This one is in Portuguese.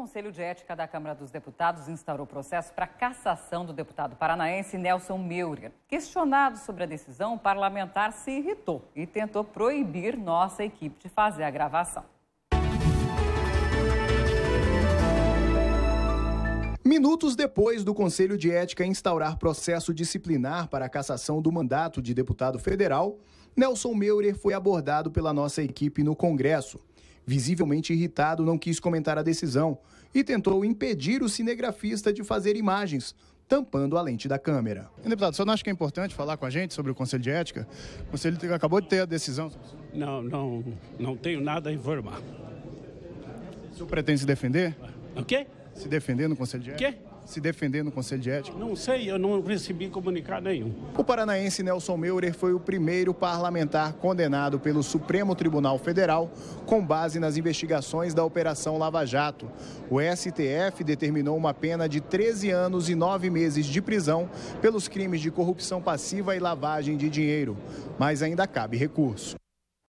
Conselho de Ética da Câmara dos Deputados instaurou processo para cassação do deputado paranaense Nelson Meurer. Questionado sobre a decisão, o parlamentar se irritou e tentou proibir nossa equipe de fazer a gravação. Minutos depois do Conselho de Ética instaurar processo disciplinar para a cassação do mandato de deputado federal, Nelson Meurer foi abordado pela nossa equipe no Congresso. Visivelmente irritado, não quis comentar a decisão e tentou impedir o cinegrafista de fazer imagens, tampando a lente da câmera. Deputado, só não acha que é importante falar com a gente sobre o Conselho de Ética? O Conselho acabou de ter a decisão. Não, não, não tenho nada a informar. O senhor pretende se defender? O quê? Se defender no Conselho de Ética? Quê? Se defender no Conselho de Ética? Não sei, eu não recebi comunicado nenhum. O paranaense Nelson Meurer foi o primeiro parlamentar condenado pelo Supremo Tribunal Federal com base nas investigações da Operação Lava Jato. O STF determinou uma pena de 13 anos e 9 meses de prisão pelos crimes de corrupção passiva e lavagem de dinheiro, mas ainda cabe recurso.